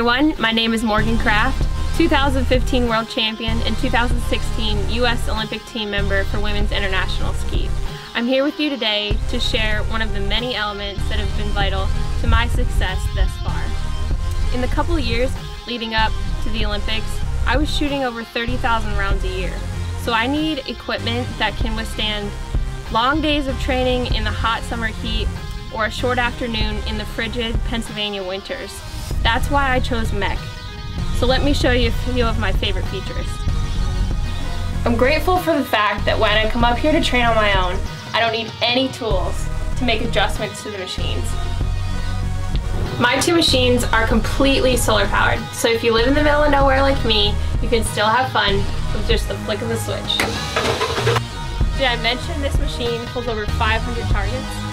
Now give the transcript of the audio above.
everyone, my name is Morgan Craft, 2015 World Champion and 2016 U.S. Olympic team member for Women's International Skeet. I'm here with you today to share one of the many elements that have been vital to my success thus far. In the couple years leading up to the Olympics, I was shooting over 30,000 rounds a year. So I need equipment that can withstand long days of training in the hot summer heat or a short afternoon in the frigid Pennsylvania winters. That's why I chose MEC. So let me show you a few of my favorite features. I'm grateful for the fact that when I come up here to train on my own, I don't need any tools to make adjustments to the machines. My two machines are completely solar powered, so if you live in the middle of nowhere like me, you can still have fun with just the flick of the switch. Did I mention this machine pulls over 500 targets?